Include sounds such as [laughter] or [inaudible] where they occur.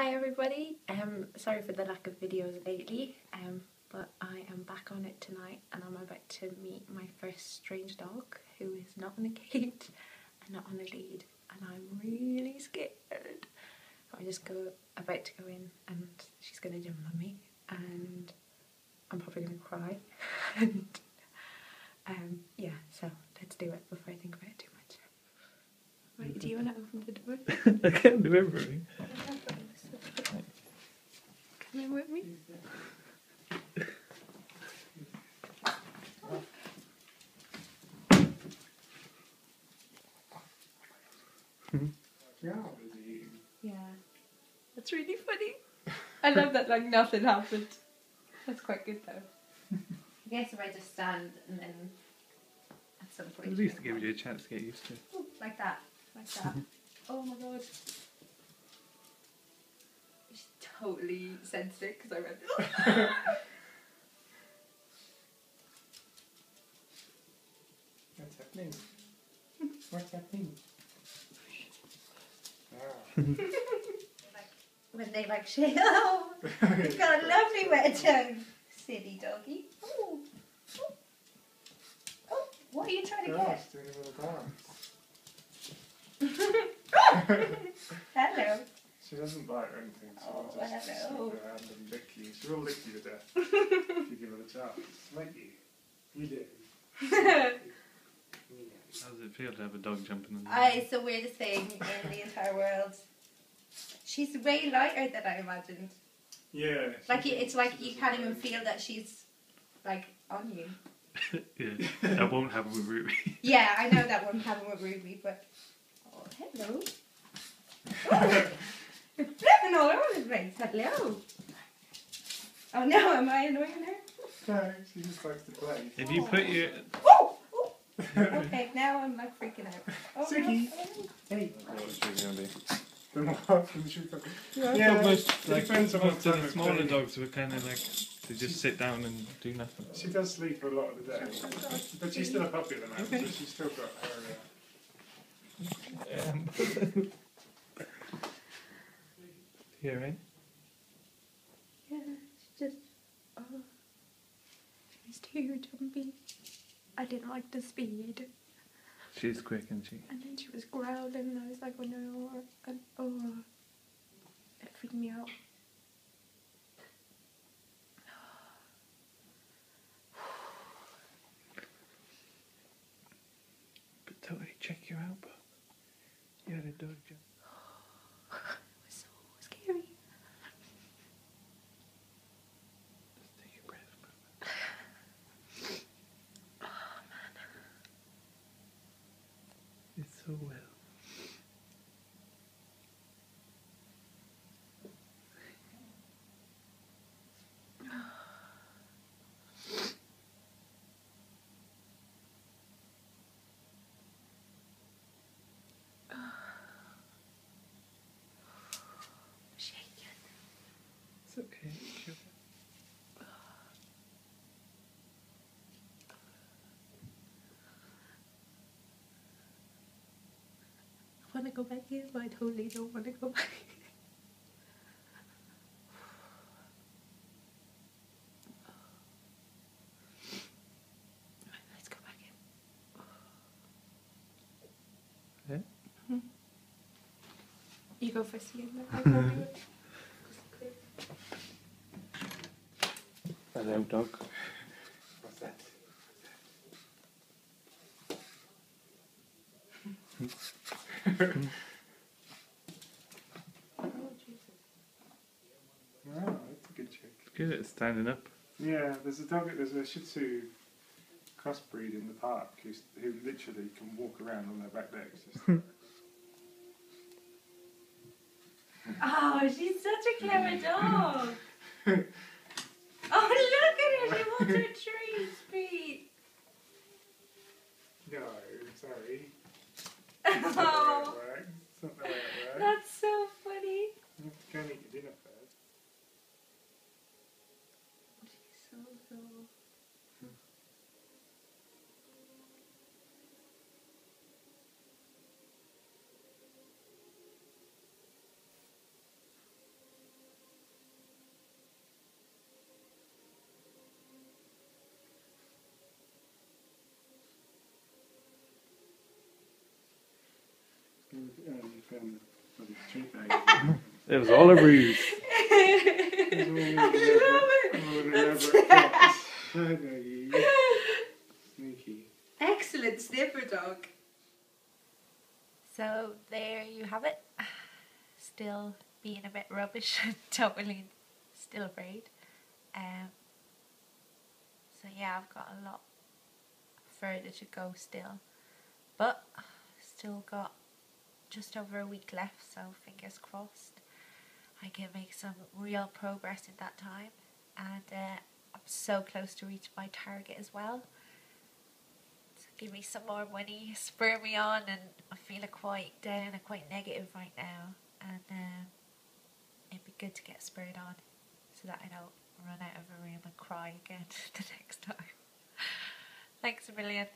Hi everybody. Um, sorry for the lack of videos lately. Um, but I am back on it tonight, and I'm about to meet my first strange dog, who is not on a cage and not on a lead, and I'm really scared. I'm just go about to go in, and she's gonna jump on me, and I'm probably gonna cry, [laughs] and um, yeah. So let's do it before I think about it too much. Do you want to open the door? [laughs] I can't do everything. Come in with me. Mm-hmm. Yeah. That's really funny. I love that like nothing happened. That's quite good though. [laughs] I guess if I just stand and then at some point At least to give you a chance to get used to. Ooh, like that. Like that. [laughs] oh my god. She's totally sensed it because I went [laughs] What's happening? What's happening? When they like shit. Oh, you've got a lovely wet tongue, silly doggy. Oh, oh, what are you trying to get? doing a little dance. [laughs] Hello. She doesn't bite or anything. She Oh, will just hello. sniff around and lick you. She will lick you to death [laughs] if you give her the chance. Like you. You do. [laughs] How does it feel to have a dog jumping on the I, it's the weirdest thing in the entire world. She's way lighter than I imagined. Yeah. Like she you- it's like you can't even feel that she's like on you. [laughs] yeah, [laughs] that won't happen with Ruby. [laughs] Yeah, I know that one happened with Ruby, but oh hello. Oh, you're flipping all over the place. Hello. Oh no, am I annoying her? No, she just likes to play. If you put your oh. Okay, now I'm like freaking out. Oh, Ziggy. Hey. What's she gonna be? Then what? Then Yeah, Yeah, most, it like, depends on what most of the smaller day. dogs were kind of like they just sit down and do nothing. She does sleep a lot of the day. But she's still a puppy at the moment, Okay. so she's still got her. Uh, Um, [laughs] you alright? Yeah, she just. Oh. She was too jumpy. I didn't like the speed. She's quick, isn't she? And then she was growling, and I was like, oh no. And oh. It freaked me out. [sighs] But totally check your elbow. You had a dog jump. It was so scary. Just take a breath. It's so well. Shaking. It's okay. She'll- I want to go back in, but I totally don't want to go back. Right, Let's go back in. Yeah? Mm-hmm. You go first again. then [laughs] I'll go do it. Hello, dog. That's a good chick. Good at standing up. Yeah, there's a dog. There's a Shih Tzu crossbreed in the park who's, who literally can walk around on their back legs. Just, [laughs] Oh, she's such a clever dog. [laughs] oh, look at her. She wants her tree speed. It was all a [laughs] ruse. I love it. Sneaky. Excellent sniffer dog. So there you have it. Still being a bit rubbish and [laughs] totally still afraid. Um, so yeah, I've got a lot further to go still. But still got just over a week left, so fingers crossed I can make some real progress in that time. And uh, I'm so close to reach my target as well. So give me some more money, [laughs] spur me on, and I feel quite down and quite negative right now. And um, it'd be good to get spurred on so that I don't run out of a room and cry again [laughs] the next time. [laughs] Thanks a million.